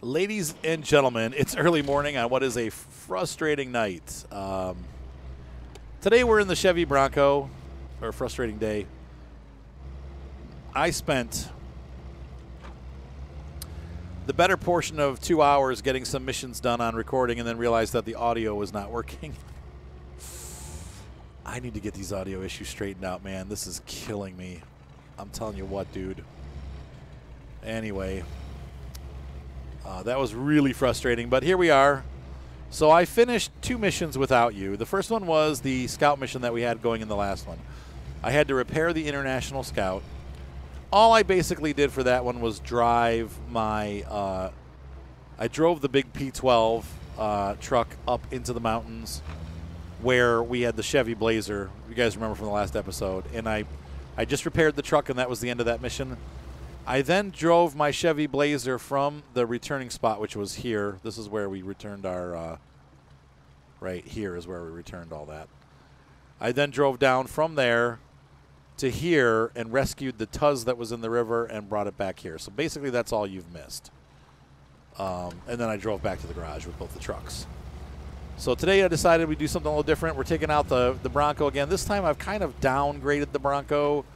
Ladies and gentlemen, it's early morning on what is a frustrating night. Um, today we're in the Chevy Bronco, or a frustrating day. I spent the better portion of two hours getting some missions done on recording and then realized that the audio was not working. I need to get these audio issues straightened out, man. This is killing me. I'm telling you what, dude. Anyway, uh, that was really frustrating, but here we are. So I finished two missions without you. The first one was the scout mission that we had going in the last one. I had to repair the International Scout. All I basically did for that one was drive my. Uh, I drove the big P12 uh, truck up into the mountains where we had the Chevy Blazer. You guys remember from the last episode, and I, I just repaired the truck, and that was the end of that mission. I then drove my Chevy Blazer from the returning spot, which was here. This is where we returned our. Uh, right here is where we returned all that. I then drove down from there to here and rescued the Tuz that was in the river and brought it back here. So basically, that's all you've missed. Um, and then I drove back to the garage with both the trucks. So today I decided we'd do something a little different. We're taking out the, the Bronco again. This time I've kind of downgraded the Bronco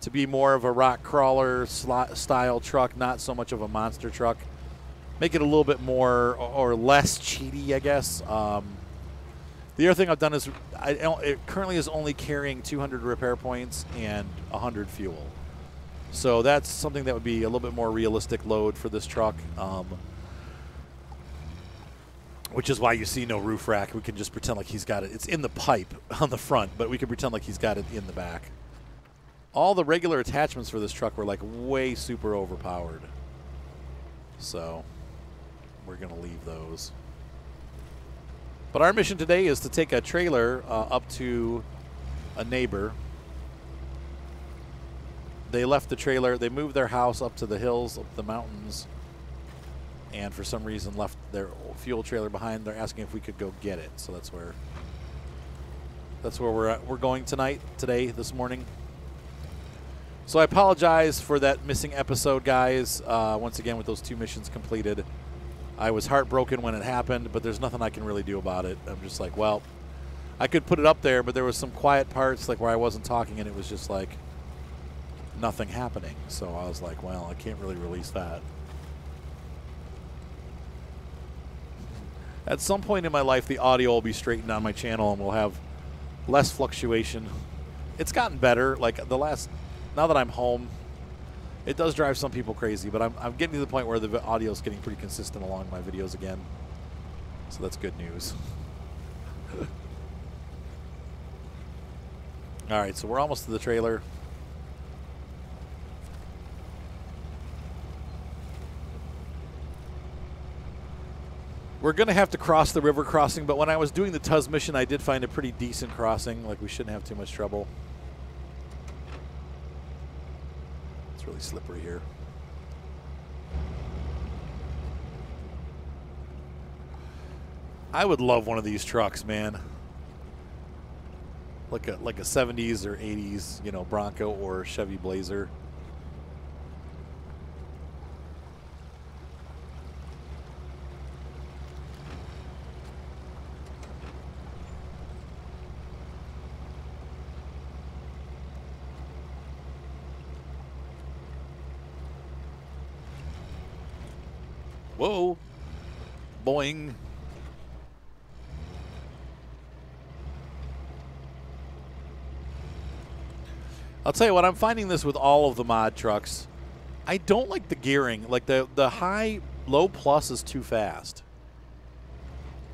to be more of a rock crawler style truck, not so much of a monster truck. Make it a little bit more or less cheaty, I guess. Um, the other thing I've done is I, it currently is only carrying 200 repair points and 100 fuel. So that's something that would be a little bit more realistic load for this truck. Um, which is why you see no roof rack. We can just pretend like he's got it. It's in the pipe on the front, but we can pretend like he's got it in the back. All the regular attachments for this truck were like way super overpowered. So we're going to leave those. But our mission today is to take a trailer uh, up to a neighbor. They left the trailer. They moved their house up to the hills, up the mountains and for some reason left their fuel trailer behind. They're asking if we could go get it. So that's where that's where we're at. We're going tonight, today, this morning. So I apologize for that missing episode, guys. Uh, once again, with those two missions completed, I was heartbroken when it happened, but there's nothing I can really do about it. I'm just like, well, I could put it up there, but there was some quiet parts, like where I wasn't talking, and it was just like nothing happening. So I was like, well, I can't really release that. at some point in my life, the audio will be straightened on my channel and we'll have less fluctuation. It's gotten better. Like the last, now that I'm home, it does drive some people crazy, but I'm, I'm getting to the point where the audio is getting pretty consistent along my videos again. So that's good news. All right, so we're almost to the trailer. We're going to have to cross the river crossing, but when I was doing the Tuz mission, I did find a pretty decent crossing. Like, we shouldn't have too much trouble. Slippery here. I would love one of these trucks, man. Like a like a 70s or 80s, you know, Bronco or Chevy Blazer. Whoa. Boing. I'll tell you what, I'm finding this with all of the mod trucks. I don't like the gearing. Like the the high low plus is too fast.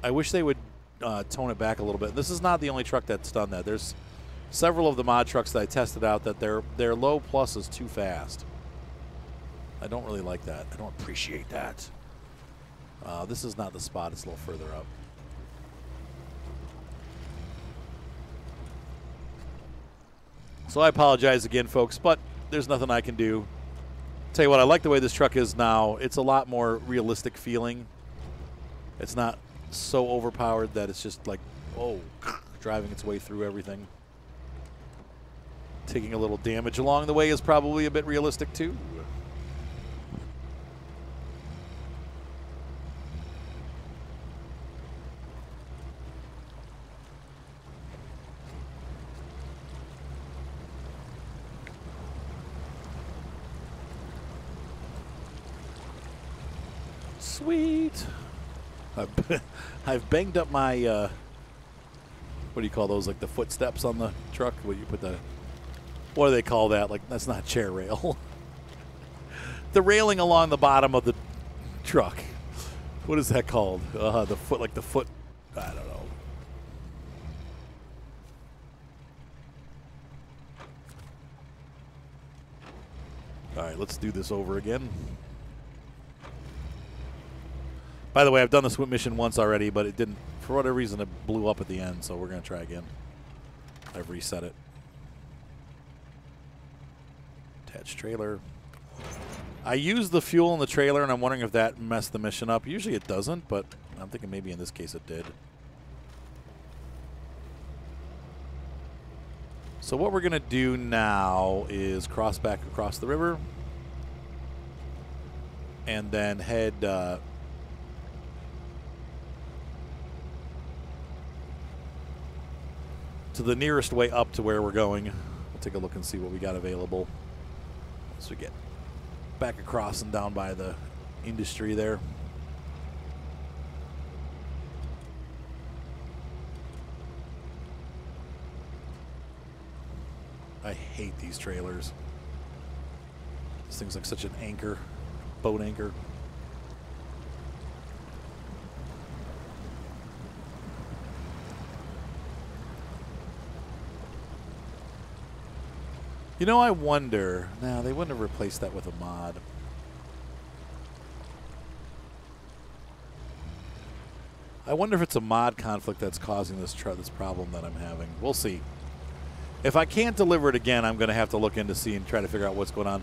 I wish they would uh, tone it back a little bit. This is not the only truck that's done that. There's several of the mod trucks that I tested out that their their low plus is too fast. I don't really like that. I don't appreciate that. Uh, this is not the spot. It's a little further up. So I apologize again, folks, but there's nothing I can do. Tell you what, I like the way this truck is now. It's a lot more realistic feeling. It's not so overpowered that it's just like, oh, driving its way through everything. Taking a little damage along the way is probably a bit realistic too. Sweet. I've, banged up my, uh, what do you call those, like the footsteps on the truck? What do you put the, what do they call that? Like, that's not chair rail. the railing along the bottom of the truck. What is that called? Uh, the foot, like the foot, I don't know. All right, let's do this over again. By the way, I've done this mission once already, but it didn't, for whatever reason, it blew up at the end, so we're going to try again. I've reset it. Attach trailer. I used the fuel in the trailer, and I'm wondering if that messed the mission up. Usually it doesn't, but I'm thinking maybe in this case it did. So what we're going to do now is cross back across the river and then head uh, to the nearest way up to where we're going. We'll take a look and see what we got available as we get back across and down by the industry there. I hate these trailers. This thing's like such an anchor, boat anchor. You know, I wonder. Now, they wouldn't have replaced that with a mod. I wonder if it's a mod conflict that's causing this this problem that I'm having. We'll see. If I can't deliver it again, I'm going to have to look into see and try to figure out what's going on.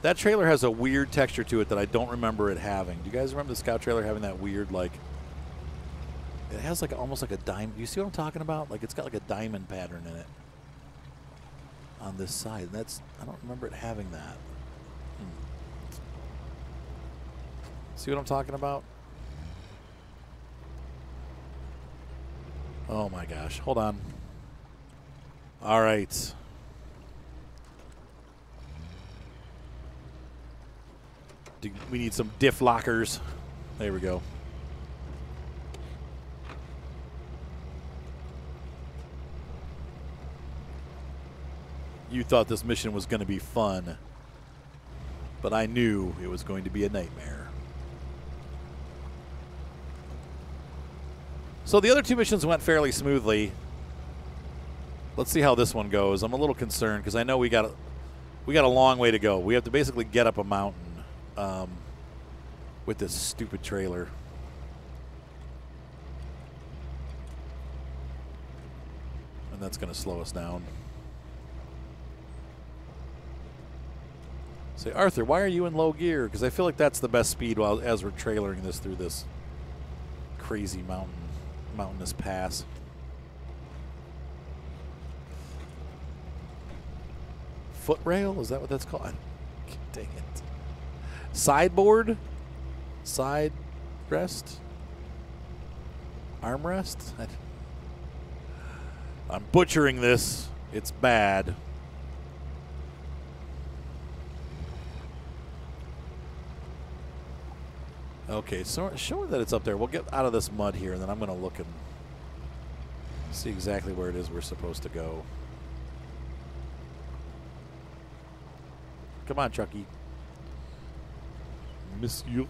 That trailer has a weird texture to it that I don't remember it having. Do you guys remember the Scout trailer having that weird, like, it has like almost like a diamond. You see what I'm talking about? Like it's got like a diamond pattern in it on this side. And that's, I don't remember it having that. Hmm. See what I'm talking about? Oh my gosh. Hold on. All right. We need some diff lockers. There we go. You thought this mission was going to be fun, but I knew it was going to be a nightmare. So the other two missions went fairly smoothly. Let's see how this one goes. I'm a little concerned because I know we got a, we got a long way to go. We have to basically get up a mountain um, with this stupid trailer. And that's going to slow us down. Say, Arthur, why are you in low gear? Because I feel like that's the best speed while as we're trailering this through this crazy mountain mountainous pass. foot rail? Is that what that's called? Dang it. Sideboard? Side rest? Armrest? I'm butchering this. It's bad. Okay, so show me that it's up there. We'll get out of this mud here, and then I'm going to look and see exactly where it is we're supposed to go. Come on, Chucky. Monsieur.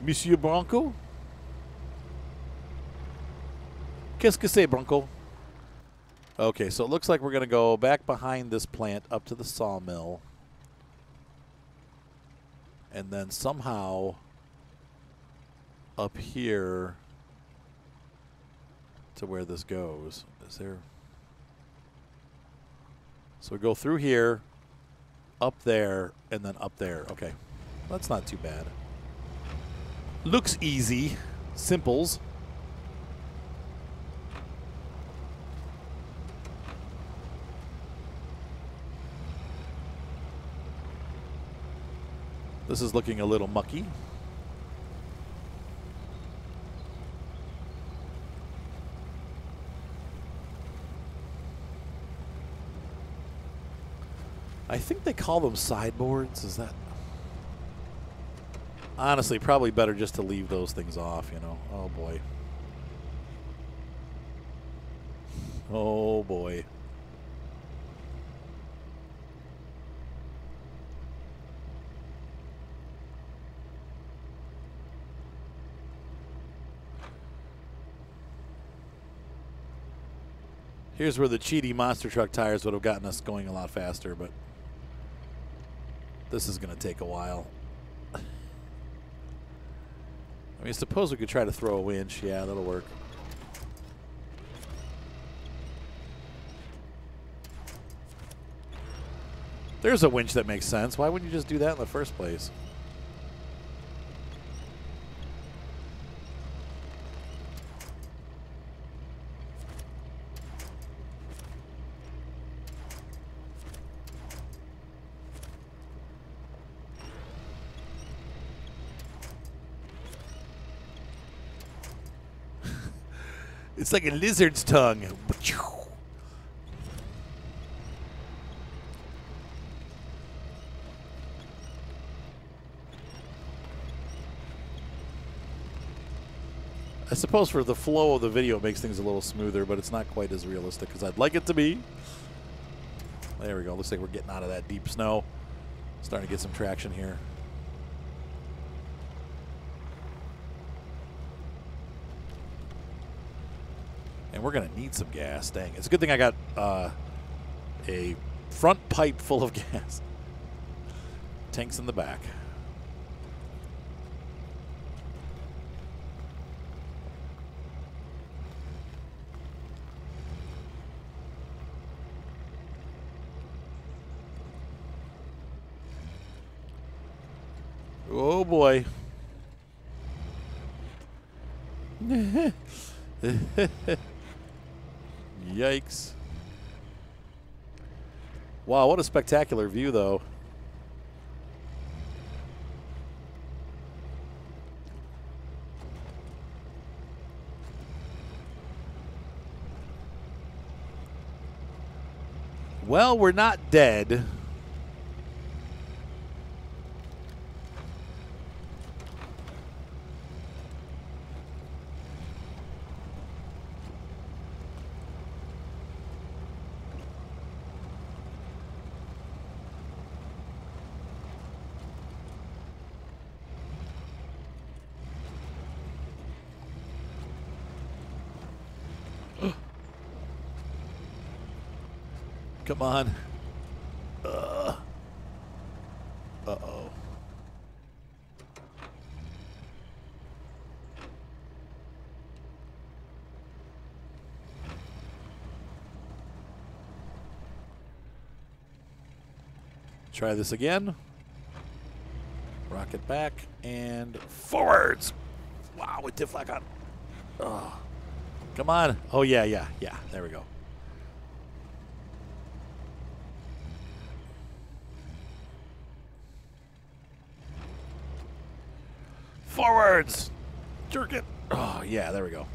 Monsieur Bronco? Qu'est-ce que c'est, Bronco? Okay, so it looks like we're going to go back behind this plant up to the sawmill. And then somehow up here to where this goes. Is there... So we go through here, up there, and then up there. Okay. That's not too bad. Looks easy. Simples. This is looking a little mucky. I think they call them sideboards. Is that? Honestly, probably better just to leave those things off, you know. Oh, boy. Oh, boy. Here's where the cheaty monster truck tires would have gotten us going a lot faster, but this is going to take a while. I mean, suppose we could try to throw a winch. Yeah, that'll work. There's a winch that makes sense. Why wouldn't you just do that in the first place? It's like a lizard's tongue. I suppose for the flow of the video, it makes things a little smoother, but it's not quite as realistic as I'd like it to be. There we go. Looks like we're getting out of that deep snow. Starting to get some traction here. And we're going to need some gas. Dang. It's a good thing I got uh, a front pipe full of gas. Tanks in the back. Oh boy. Yikes. Wow, what a spectacular view, though. Well, we're not dead. Come on. Uh oh. Try this again. Rocket back and forwards. Wow, with diff lock on. Oh. Come on. Oh, yeah, yeah, yeah. There we go. Forwards! Jerk it. Oh, yeah, there we go.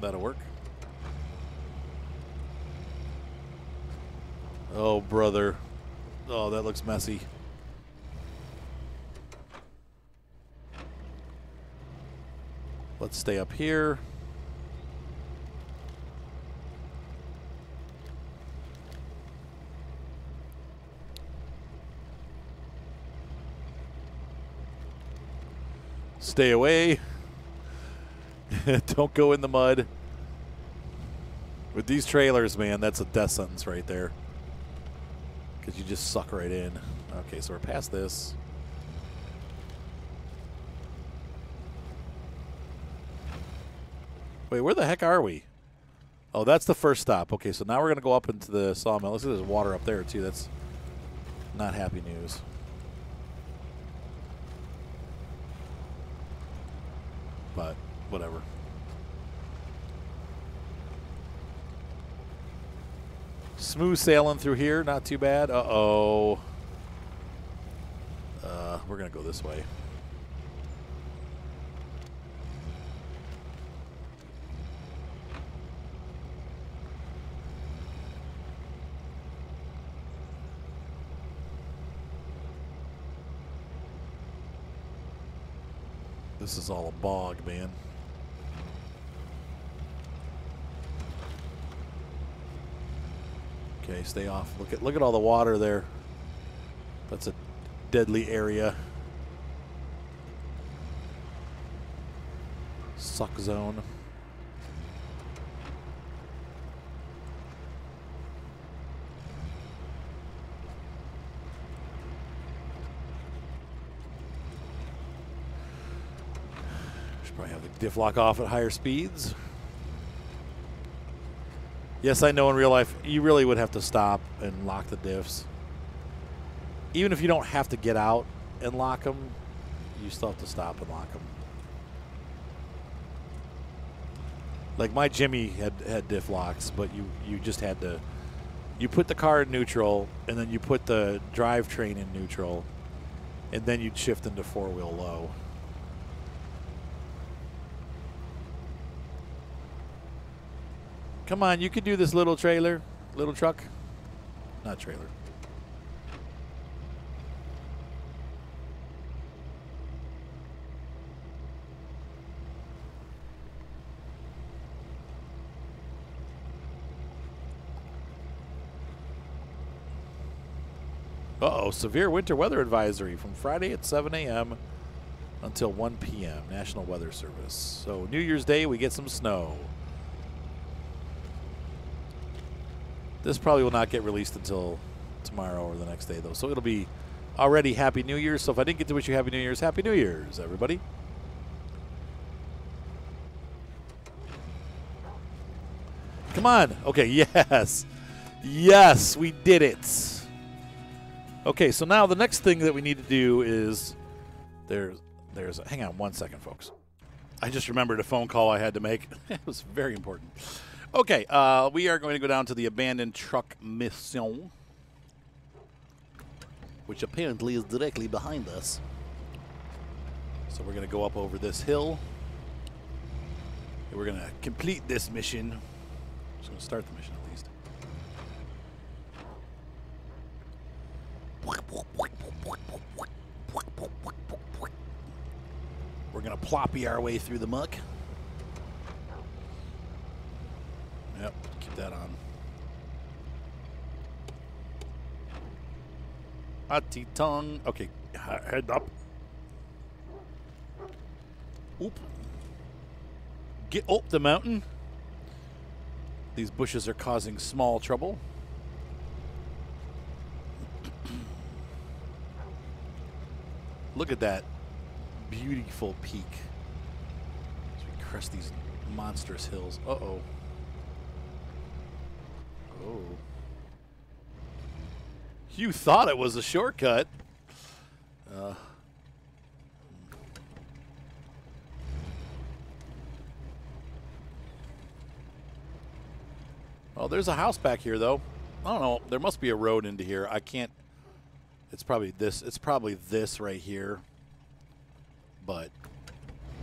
That'll work. Oh, brother. Oh, that looks messy. Let's stay up here. Stay away. Don't go in the mud. With these trailers, man, that's a death sentence right there. Because you just suck right in. Okay, so we're past this. Wait, where the heck are we? Oh, that's the first stop. Okay, so now we're going to go up into the sawmill. Looks like there's water up there, too. That's not happy news. But, whatever. Smooth sailing through here. Not too bad. Uh-oh. Uh, we're going to go this way. This is all a bog, man. Okay, stay off. Look at look at all the water there. That's a deadly area. Suck zone. Should probably have the diff lock off at higher speeds. Yes, I know in real life you really would have to stop and lock the diffs. Even if you don't have to get out and lock them, you still have to stop and lock them. Like my Jimmy had had diff locks, but you you just had to you put the car in neutral and then you put the drivetrain in neutral and then you'd shift into four wheel low. Come on, you could do this little trailer, little truck. Not trailer. Uh oh, severe winter weather advisory from Friday at 7 a.m. until 1 p.m. National Weather Service. So, New Year's Day, we get some snow. This probably will not get released until tomorrow or the next day, though. So, it'll be already Happy New Year. So, if I didn't get to wish you Happy New Year's, Happy New Year's, everybody. Come on. Okay, yes. Yes, we did it. Okay, so now the next thing that we need to do is there's there's a, hang on one second, folks. I just remembered a phone call I had to make. it was very important. Okay, uh, we are going to go down to the abandoned truck mission, which apparently is directly behind us. So we're going to go up over this hill. And we're going to complete this mission. Just going to start the mission at least. We're going to ploppy our way through the muck. Yep, keep that on. Ati tongue. Okay, head up. Oop. Get up the mountain. These bushes are causing small trouble. Look at that beautiful peak as we crest these monstrous hills. Uh oh. You thought it was a shortcut. Uh. Oh, there's a house back here, though. I don't know. There must be a road into here. I can't. It's probably this. It's probably this right here. But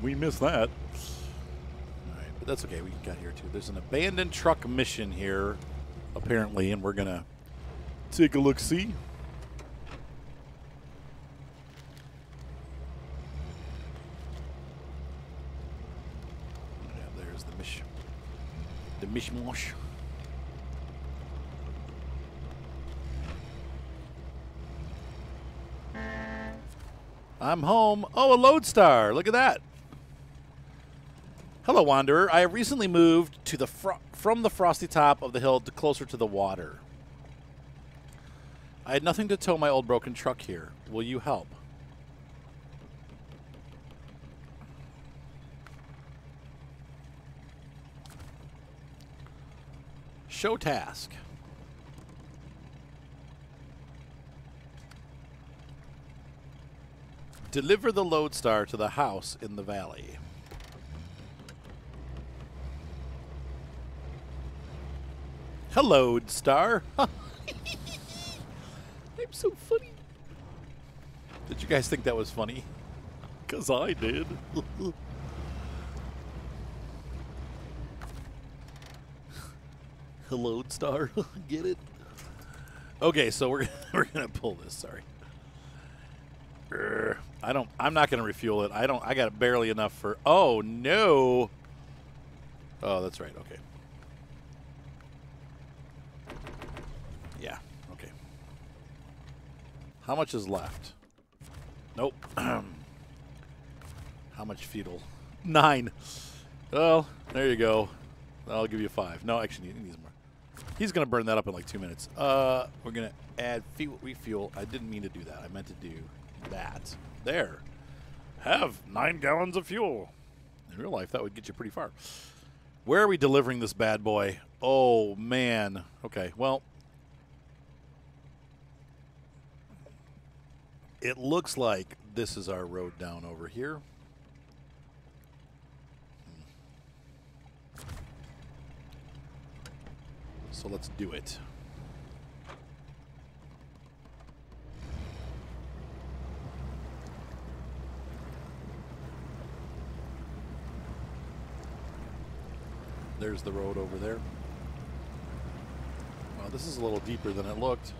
we missed that. All right, but that's okay. We got here too. There's an abandoned truck mission here, apparently, and we're gonna take a look. See. Yeah, there's the mission. The mishmash. I'm home. Oh, a Loadstar. Look at that. Hello, Wanderer. I have recently moved to the fro from the frosty top of the hill to closer to the water. I had nothing to tow my old broken truck here. Will you help? Show task. Deliver the Loadstar to the house in the valley. Hello, Star. I'm so funny. Did you guys think that was funny? Because I did. Hello, Star. Get it? Okay, so we're we're gonna pull this. Sorry. I don't. I'm not going to refuel it. I don't. I got barely enough for. Oh no. Oh, that's right. Okay. Yeah. Okay. How much is left? Nope. How much fetal? Nine. Well, there you go. I'll give you five. No, actually, he needs more. He's going to burn that up in like two minutes. Uh, we're going to add fuel. I didn't mean to do that. I meant to do that. There. Have nine gallons of fuel. In real life, that would get you pretty far. Where are we delivering this bad boy? Oh, man. Okay, well. It looks like this is our road down over here. Hmm. So let's do it. There's the road over there. Well, this is a little deeper than it looked.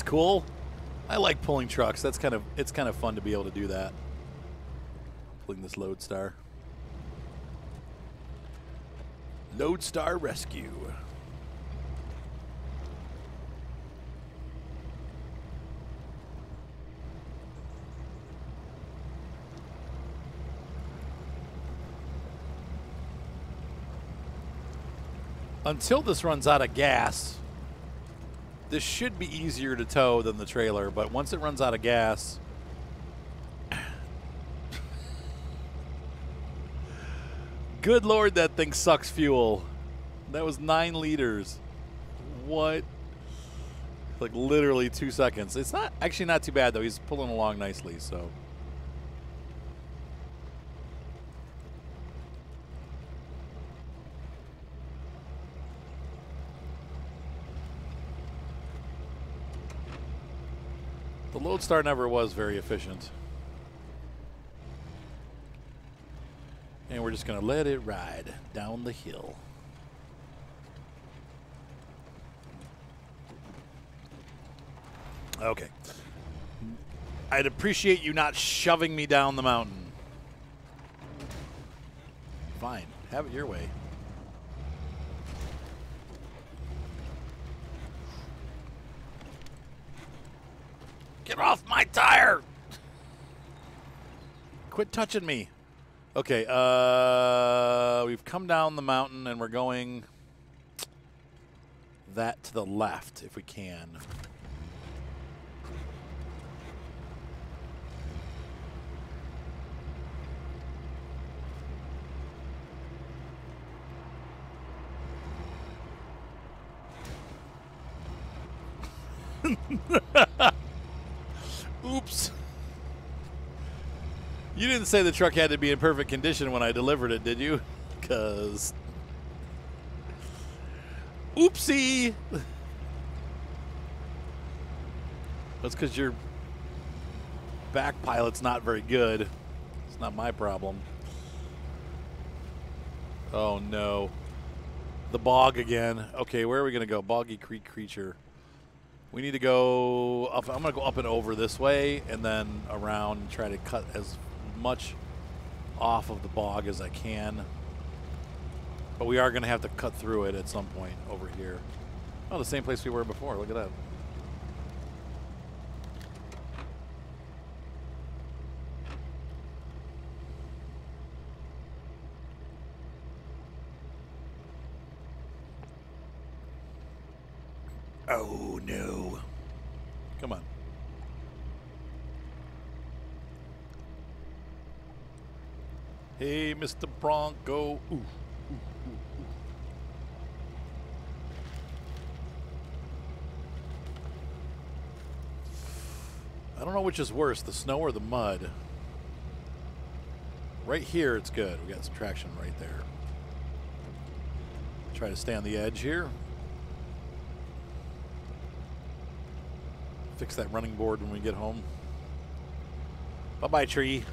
That's cool. I like pulling trucks. That's kind of it's kind of fun to be able to do that. Pulling this Loadstar. Loadstar Rescue. Until this runs out of gas, this should be easier to tow than the trailer, but once it runs out of gas, good lord, that thing sucks fuel. That was nine liters. What? Like literally two seconds. It's not actually not too bad though. He's pulling along nicely, so. Loadstar never was very efficient. And we're just going to let it ride down the hill. Okay. I'd appreciate you not shoving me down the mountain. Fine. Have it your way. Get off my tire! Quit touching me. Okay, uh, we've come down the mountain and we're going that to the left if we can. You didn't say the truck had to be in perfect condition when I delivered it, did you? Because. Oopsie! That's because your back pilot's not very good. It's not my problem. Oh no. The bog again. Okay, where are we going to go? Boggy Creek Creature. We need to go up. I'm going to go up and over this way and then around and try to cut as much off of the bog as I can. But we are going to have to cut through it at some point over here. Oh, the same place we were before. Look at that. Oh, no. Come on. Hey, Mr. Bronco. Ooh, ooh, ooh, I don't know which is worse, the snow or the mud. Right here, it's good. We got some traction right there. Try to stay on the edge here. Fix that running board when we get home. Bye-bye, tree.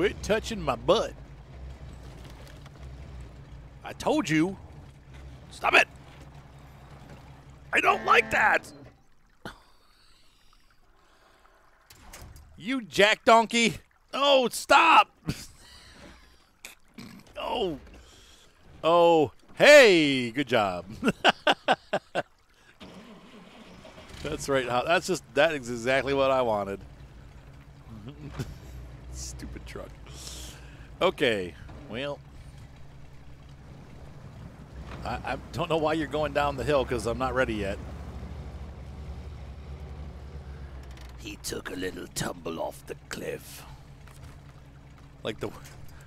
Quit touching my butt. I told you. Stop it. I don't like that. You jack donkey. Oh, stop. oh. Oh. Hey, good job. That's right. That's just that is exactly what I wanted. Stupid truck. Okay. Well, I, I don't know why you're going down the hill because I'm not ready yet. He took a little tumble off the cliff. Like the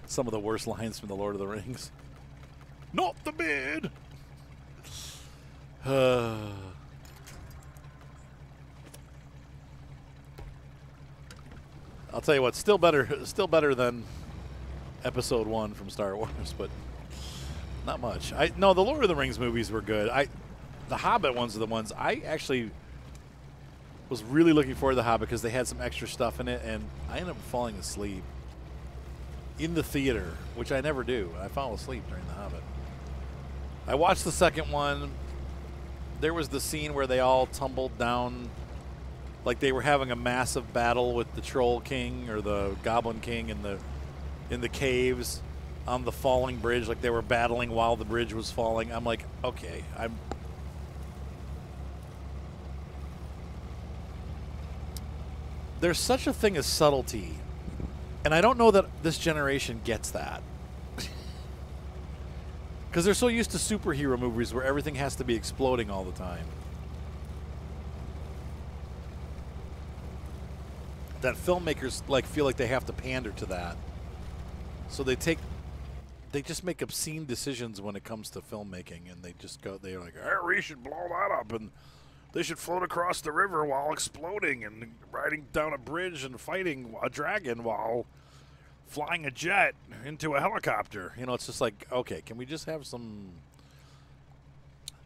some of the worst lines from the Lord of the Rings. Not the bed. Uh, I'll tell you what, still better, still better than Episode One from Star Wars, but not much. I no, the Lord of the Rings movies were good. I, the Hobbit ones are the ones I actually was really looking forward to the Hobbit because they had some extra stuff in it, and I ended up falling asleep in the theater, which I never do. I fall asleep during the Hobbit. I watched the second one. There was the scene where they all tumbled down, like they were having a massive battle with the Troll King or the Goblin King and the in the caves on the falling bridge, like they were battling while the bridge was falling. I'm like, okay, I'm. There's such a thing as subtlety, and I don't know that this generation gets that. Because they're so used to superhero movies where everything has to be exploding all the time. That filmmakers like feel like they have to pander to that. So they take they just make obscene decisions when it comes to filmmaking, and they just go. They're like, hey, we should blow that up, and they should float across the river while exploding, and riding down a bridge and fighting a dragon while flying a jet into a helicopter. You know, it's just like, okay, can we just have some?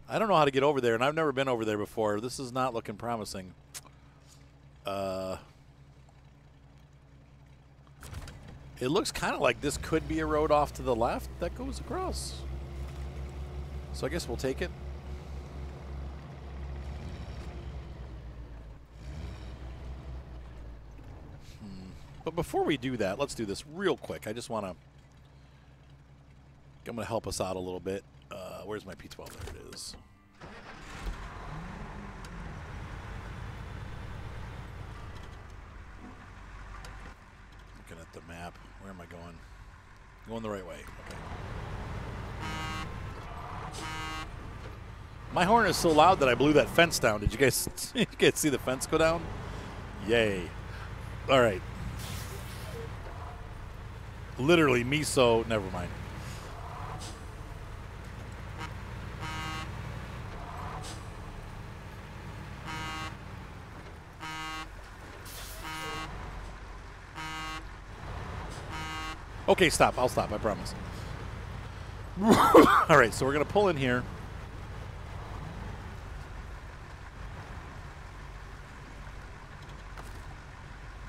I don't know how to get over there, and I've never been over there before. This is not looking promising. Uh, It looks kind of like this could be a road off to the left that goes across. So I guess we'll take it. Hmm. But before we do that, let's do this real quick. I just want to... I'm going to help us out a little bit. Uh, where's my P12? There it is. Looking at the map. Where am I going? Going the right way. Okay. My horn is so loud that I blew that fence down. Did you guys, you guys see the fence go down? Yay. All right. Literally, me so. Never mind. Okay, stop. I'll stop. I promise. All right, so we're going to pull in here.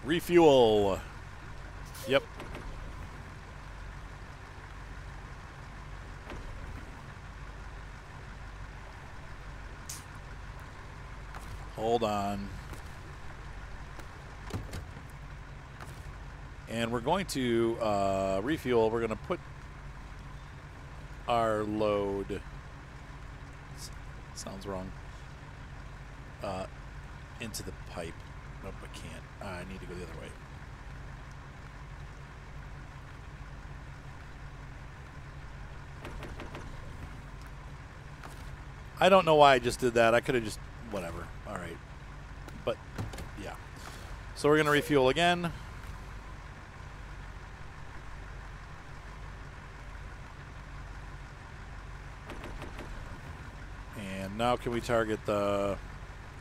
Refuel. Yep. Hold on. And we're going to uh, refuel. We're going to put our load. Sounds wrong. Uh, into the pipe. Nope, I can't. Uh, I need to go the other way. I don't know why I just did that. I could have just, whatever. All right. But, yeah. So we're going to refuel again. now can we target the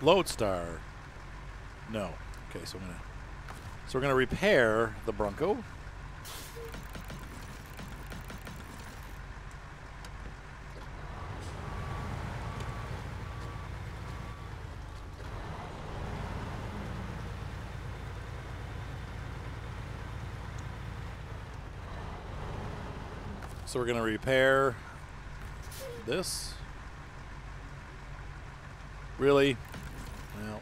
Loadstar? No. Okay, so we're gonna so we're gonna repair the Bronco. So we're going to repair this. Really? Well,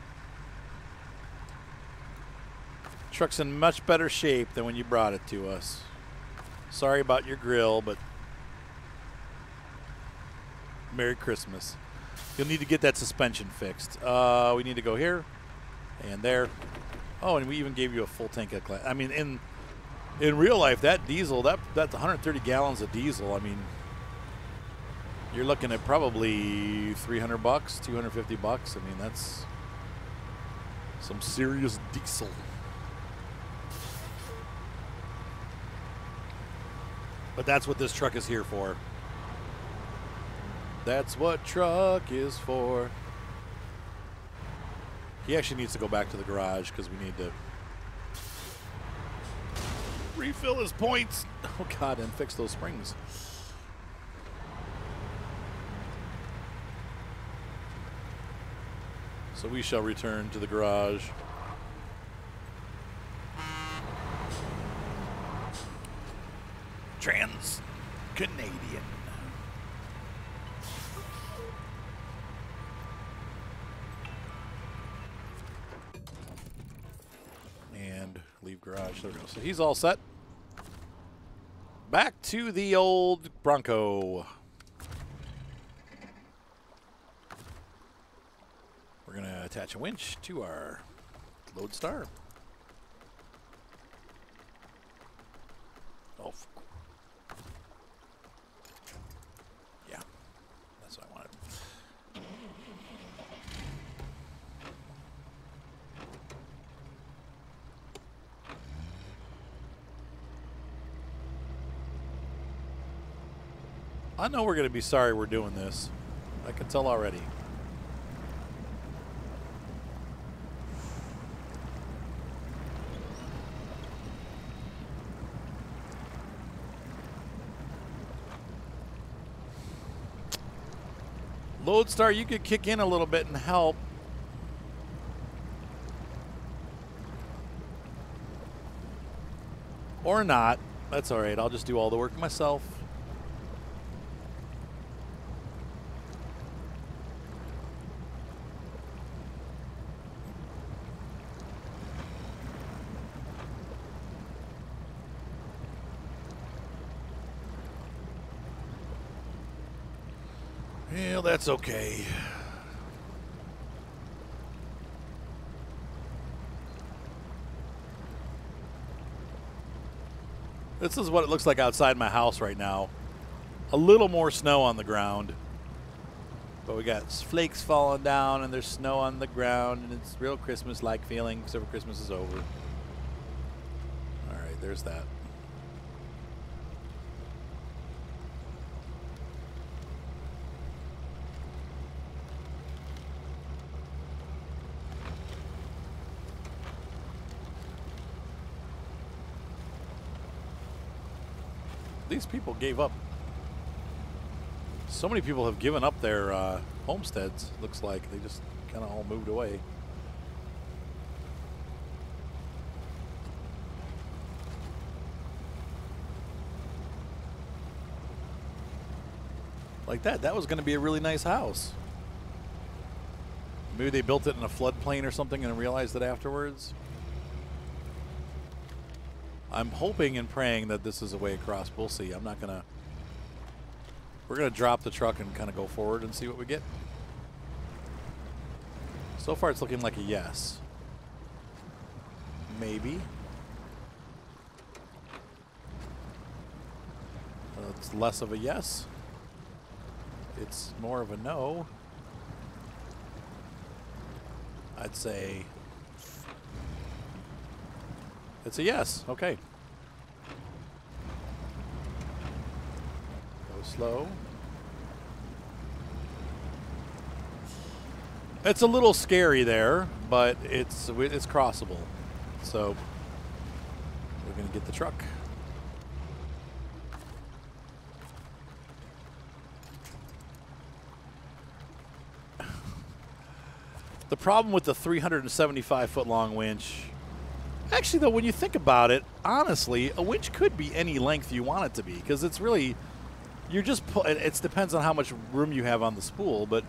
truck's in much better shape than when you brought it to us. Sorry about your grill, but Merry Christmas. You'll need to get that suspension fixed. Uh, we need to go here and there. Oh, and we even gave you a full tank of. I mean, in in real life, that diesel, that that's 130 gallons of diesel. I mean, you're looking at probably 300 bucks, 250 bucks. I mean, that's some serious diesel. But that's what this truck is here for. That's what truck is for. He actually needs to go back to the garage because we need to refill his points. Oh, God, and fix those springs. So we shall return to the garage. Trans Canadian. And leave garage. There we go. So he's all set. Back to the old Bronco. We're going to attach a winch to our Loadstar. Oh, yeah, that's what I wanted. I know we're going to be sorry we're doing this. I can tell already. Loadstar, you could kick in a little bit and help. Or not. That's all right. I'll just do all the work myself. Well, that's okay. This is what it looks like outside my house right now. A little more snow on the ground. But we got flakes falling down and there's snow on the ground and it's real Christmas-like feeling except for Christmas is over. All right, there's that. These people gave up. So many people have given up their uh, homesteads. Looks like they just kind of all moved away. Like that. That was going to be a really nice house. Maybe they built it in a floodplain or something and realized it afterwards. I'm hoping and praying that this is a way across. We'll see. I'm not going to. We're going to drop the truck and kind of go forward and see what we get. So far, it's looking like a yes. Maybe. Uh, it's less of a yes. It's more of a no. I'd say it's a yes. Okay. Go slow. It's a little scary there, but it's it's crossable. So we're going to get the truck. The problem with the 375 foot long winch Actually, though, when you think about it, honestly, a winch could be any length you want it to be because it's really you're just it depends on how much room you have on the spool, but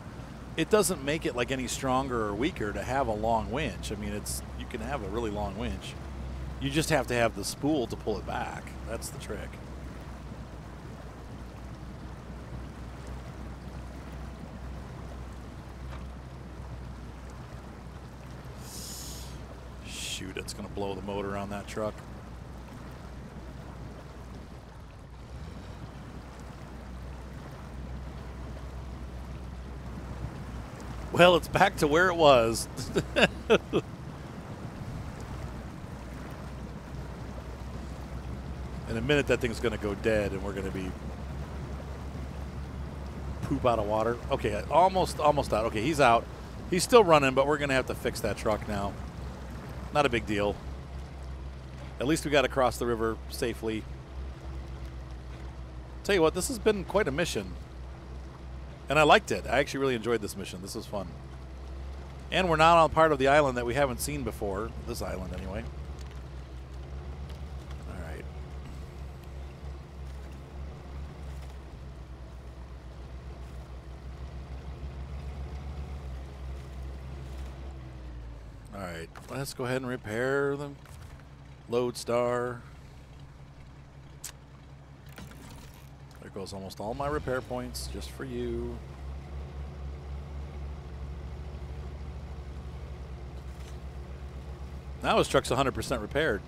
it doesn't make it like any stronger or weaker to have a long winch. I mean, it's you can have a really long winch. You just have to have the spool to pull it back. That's the trick. Shoot, it's going to blow the motor on that truck. Well, it's back to where it was. In a minute, that thing's going to go dead, and we're going to be poop out of water. Okay, almost, almost out. Okay, he's out. He's still running, but we're going to have to fix that truck now. Not a big deal. At least we got across the river safely. Tell you what, this has been quite a mission. And I liked it. I actually really enjoyed this mission. This was fun. And we're not on part of the island that we haven't seen before. This island, anyway. All right. All right. Let's go ahead and repair the Loadstar. There goes almost all my repair points just for you. Now his truck's 100% repaired.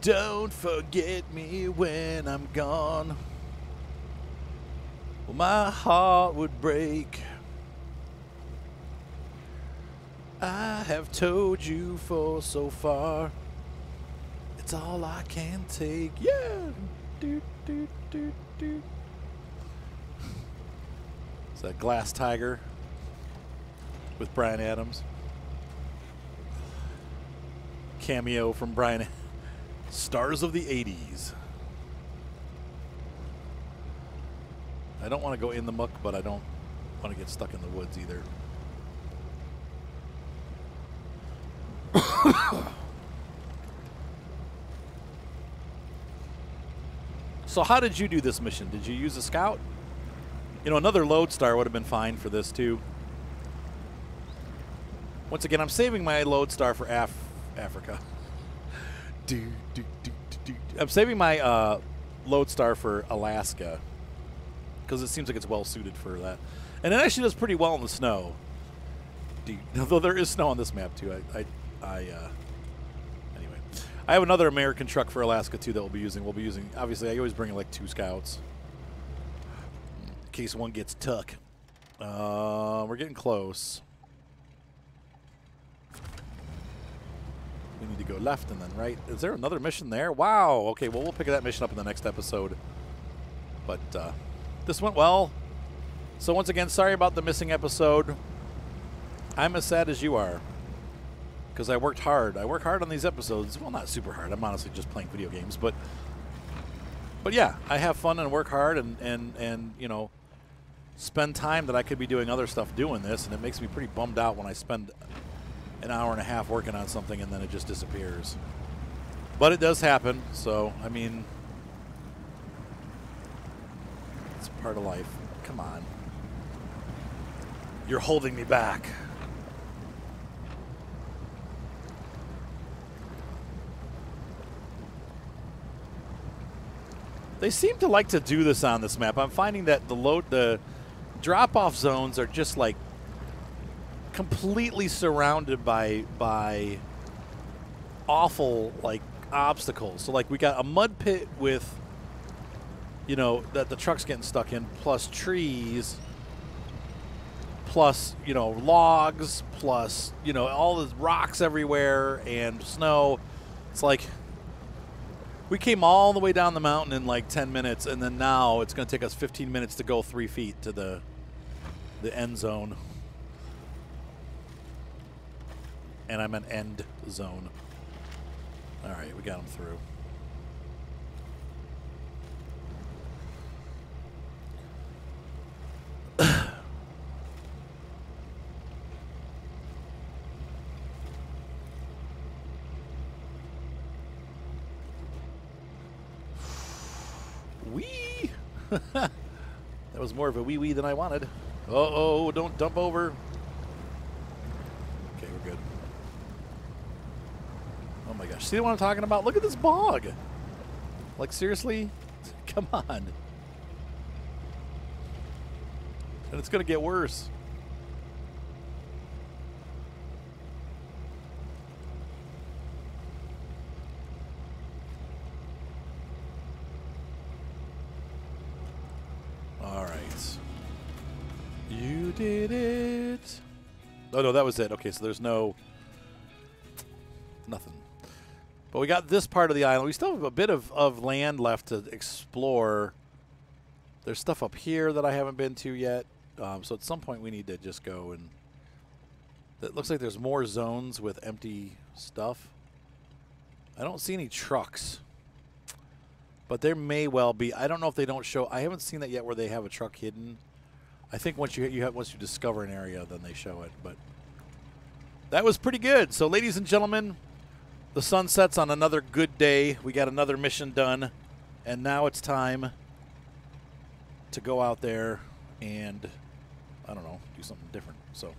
Don't forget me when I'm gone. Well, my heart would break. I have told you for so far. It's all I can take. Yeah. Do, do, do, do. It's that Glass Tiger with Bryan Adams. Cameo from Bryan. Stars of the 80s. I don't want to go in the muck, but I don't want to get stuck in the woods either. so how did you do this mission? Did you use a scout? You know, another Loadstar would have been fine for this too. Once again, I'm saving my Loadstar for Af Africa. do, do, do. I'm saving my uh, Loadstar for Alaska because it seems like it's well suited for that, and it actually does pretty well in the snow. Do, though there is snow on this map too. I, I, I uh, anyway, I have another American truck for Alaska too that we'll be using. We'll be using. Obviously, I always bring like two scouts in case one gets tuck. Uh, we're getting close. We need to go left and then right. Is there another mission there? Wow. Okay, well, we'll pick that mission up in the next episode. But uh, this went well. So once again, sorry about the missing episode. I'm as sad as you are. Because I worked hard. I work hard on these episodes. Well, not super hard. I'm honestly just playing video games. But, but yeah, I have fun and work hard and, and, and, you know, spend time that I could be doing other stuff doing this. And it makes me pretty bummed out when I spend an hour and a half working on something and then it just disappears. But it does happen, so I mean, it's part of life. Come on. You're holding me back. They seem to like to do this on this map. I'm finding that the load the drop off zones are just like completely surrounded by by awful like obstacles. So like we got a mud pit with you know that the truck's getting stuck in plus trees plus you know logs plus you know all the rocks everywhere and snow. It's like we came all the way down the mountain in like 10 minutes and then now it's going to take us 15 minutes to go 3 feet to the the end zone. and I'm an end zone. All right, we got him through. Wee! That was more of a wee wee than I wanted. Uh oh, don't dump over. Okay, we're good. Oh my gosh. See what I'm talking about? Look at this bog. Like, seriously? Come on. And it's going to get worse. All right. You did it. Oh, no, that was it. Okay, so there's no. Nothing. But we got this part of the island. We still have a bit of, of land left to explore. There's stuff up here that I haven't been to yet. Um, so at some point we need to just go and. It looks like there's more zones with empty stuff. I don't see any trucks. But there may well be. I don't know if they don't show. I haven't seen that yet where they have a truck hidden. I think once you you have, once you discover an area, then they show it. But that was pretty good. So, ladies and gentlemen, the sun sets on another good day. We got another mission done, and now it's time to go out there and I don't know, do something different. So,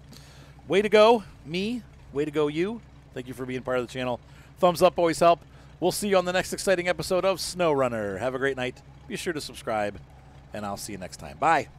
way to go, me. Way to go, you. Thank you for being part of the channel. Thumbs up always help. We'll see you on the next exciting episode of SnowRunner. Have a great night. Be sure to subscribe, and I'll see you next time. Bye.